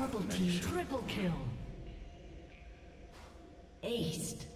Purple team triple kill. Aced.